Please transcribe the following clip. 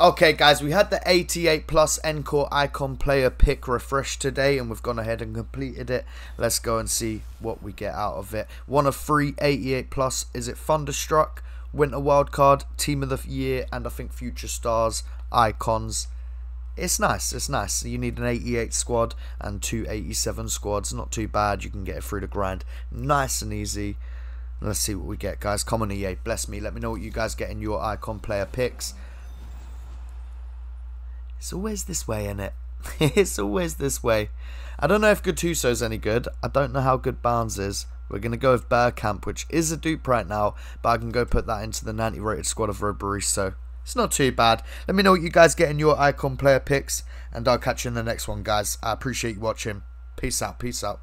Okay, guys, we had the 88 plus Encore Icon player pick refresh today, and we've gone ahead and completed it. Let's go and see what we get out of it. One of three 88 plus. Is it Thunderstruck, Winter Wildcard, Team of the Year, and I think Future Stars icons? It's nice, it's nice. You need an 88 squad and two 87 squads. Not too bad. You can get it through the grind. Nice and easy. Let's see what we get, guys. Common EA, bless me. Let me know what you guys get in your icon player picks. It's always this way, isn't it? it's always this way. I don't know if Gattuso's any good. I don't know how good Barnes is. We're going to go with Bergkamp, which is a dupe right now, but I can go put that into the 90 rated squad of Robbery, so it's not too bad. Let me know what you guys get in your icon player picks, and I'll catch you in the next one, guys. I appreciate you watching. Peace out. Peace out.